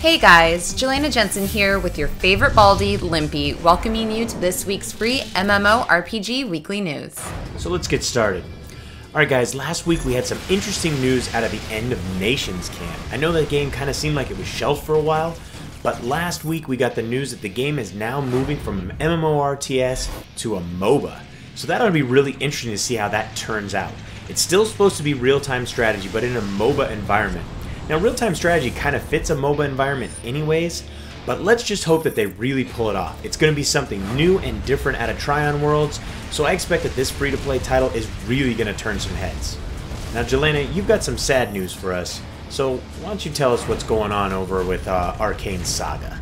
Hey guys, Jelena Jensen here with your favorite Baldy, Limpy, welcoming you to this week's free MMORPG weekly news. So let's get started. Alright guys, last week we had some interesting news out of the end of Nations Camp. I know that game kind of seemed like it was shelved for a while, but last week we got the news that the game is now moving from an MMORTS to a MOBA. So that ought to be really interesting to see how that turns out. It's still supposed to be real-time strategy, but in a MOBA environment. Now, real-time strategy kind of fits a MOBA environment anyways, but let's just hope that they really pull it off. It's going to be something new and different out of Trion Worlds, so I expect that this free-to-play title is really going to turn some heads. Now, Jelena, you've got some sad news for us, so why don't you tell us what's going on over with uh, Arcane Saga?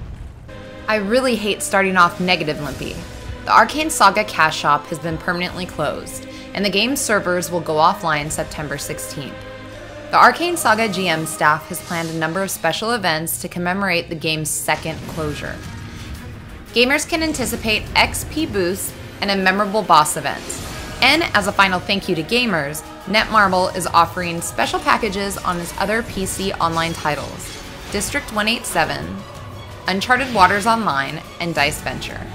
I really hate starting off negative, Limpy. The Arcane Saga cash shop has been permanently closed, and the game's servers will go offline September 16th. The Arcane Saga GM staff has planned a number of special events to commemorate the game's second closure. Gamers can anticipate XP boosts and a memorable boss event. And as a final thank you to gamers, Netmarble is offering special packages on its other PC online titles District 187, Uncharted Waters Online, and Dice Venture.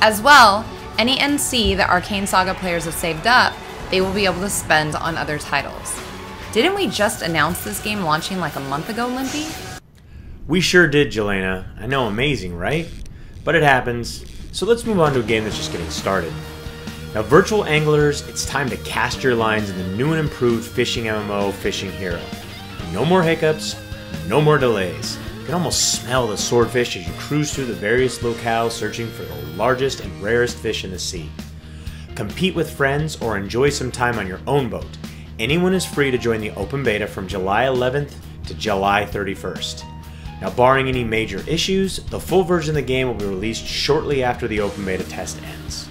As well, any NC that Arcane Saga players have saved up, they will be able to spend on other titles. Didn't we just announce this game launching like a month ago, Limpy? We sure did, Jelena. I know, amazing, right? But it happens. So let's move on to a game that's just getting started. Now, virtual anglers, it's time to cast your lines in the new and improved fishing MMO Fishing Hero. No more hiccups, no more delays. You can almost smell the swordfish as you cruise through the various locales searching for the largest and rarest fish in the sea. Compete with friends or enjoy some time on your own boat anyone is free to join the open beta from July 11th to July 31st. Now, barring any major issues, the full version of the game will be released shortly after the open beta test ends.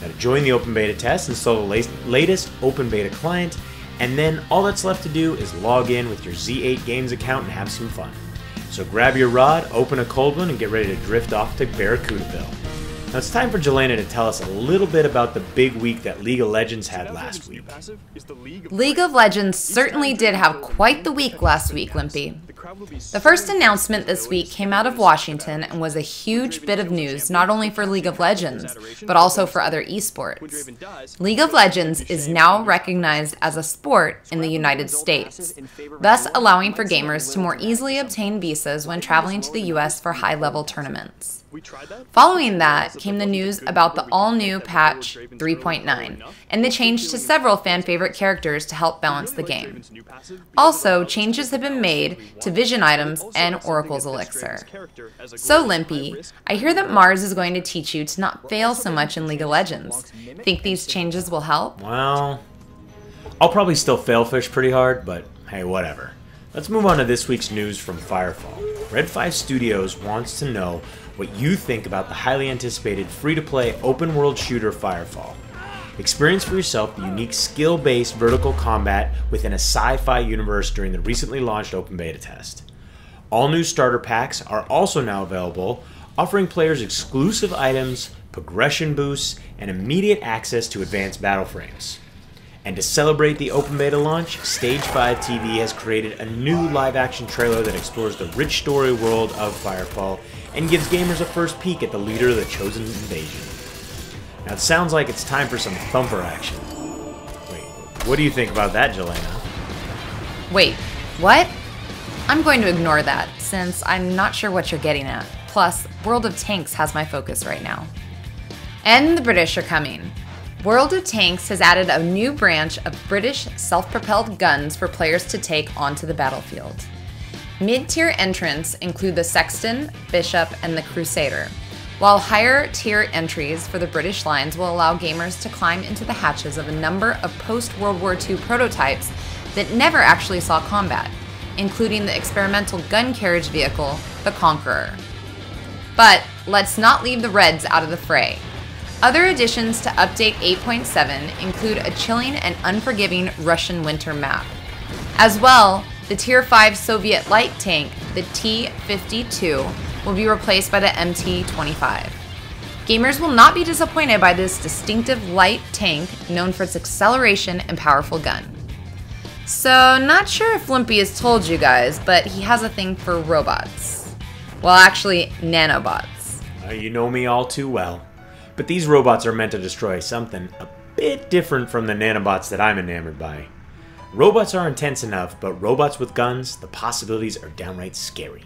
Now, to join the open beta test, install the latest open beta client, and then all that's left to do is log in with your Z8 Games account and have some fun. So grab your rod, open a cold one, and get ready to drift off to Barracuda now it's time for Jelena to tell us a little bit about the big week that League of Legends had last week. League of Legends certainly did have quite the week last week, Limpy. The first announcement this week came out of Washington and was a huge bit of news not only for League of Legends, but also for other esports. League of Legends is now recognized as a sport in the United States, thus allowing for gamers to more easily obtain visas when traveling to the US for high level tournaments. Following that came the news about the all new patch 3.9 and the change to several fan favorite characters to help balance the game. Also, changes have been made to vision items and Oracle's Elixir. So, Limpy, I hear that Mars is going to teach you to not fail so much in League of Legends. Think these changes will help? Well, I'll probably still fail fish pretty hard, but hey, whatever. Let's move on to this week's news from Firefall. Red 5 Studios wants to know what you think about the highly anticipated free to play open world shooter Firefall. Experience for yourself the unique skill based vertical combat within a sci fi universe during the recently launched open beta test. All new starter packs are also now available, offering players exclusive items, progression boosts, and immediate access to advanced battle frames. And to celebrate the open beta launch, Stage 5 TV has created a new live action trailer that explores the rich story world of Firefall and gives gamers a first peek at the leader of the chosen invasion. Now it sounds like it's time for some thumper action. Wait, what do you think about that, Jelena? Wait, what? I'm going to ignore that, since I'm not sure what you're getting at. Plus, World of Tanks has my focus right now. And the British are coming. World of Tanks has added a new branch of British self propelled guns for players to take onto the battlefield. Mid tier entrants include the Sexton, Bishop, and the Crusader, while higher tier entries for the British lines will allow gamers to climb into the hatches of a number of post World War II prototypes that never actually saw combat, including the experimental gun carriage vehicle, the Conqueror. But let's not leave the Reds out of the fray. Other additions to Update 8.7 include a chilling and unforgiving Russian winter map. As well, the Tier 5 Soviet light tank, the T-52, will be replaced by the MT-25. Gamers will not be disappointed by this distinctive light tank known for its acceleration and powerful gun. So, not sure if Limpy has told you guys, but he has a thing for robots. Well, actually, nanobots. Uh, you know me all too well. But these robots are meant to destroy something a bit different from the nanobots that I'm enamored by. Robots are intense enough, but robots with guns, the possibilities are downright scary.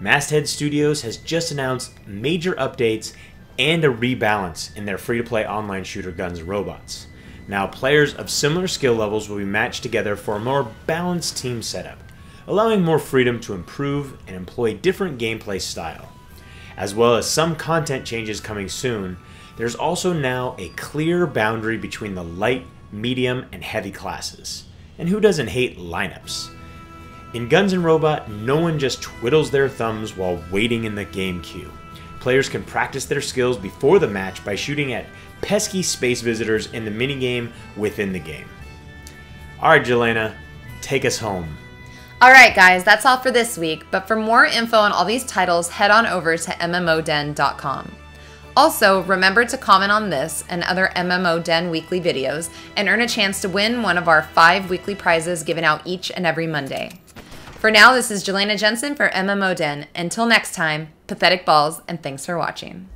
Masthead Studios has just announced major updates and a rebalance in their free to play online shooter Guns Robots. Now, players of similar skill levels will be matched together for a more balanced team setup, allowing more freedom to improve and employ different gameplay style. As well as some content changes coming soon, there's also now a clear boundary between the light, medium, and heavy classes. And who doesn't hate lineups? In Guns N' Robot, no one just twiddles their thumbs while waiting in the game queue. Players can practice their skills before the match by shooting at pesky space visitors in the minigame within the game. Alright, Jelena, take us home. Alright, guys, that's all for this week, but for more info on all these titles, head on over to MMOden.com. Also, remember to comment on this and other MMO Den weekly videos and earn a chance to win one of our five weekly prizes given out each and every Monday. For now, this is Jelena Jensen for MMO Den. Until next time, pathetic balls, and thanks for watching.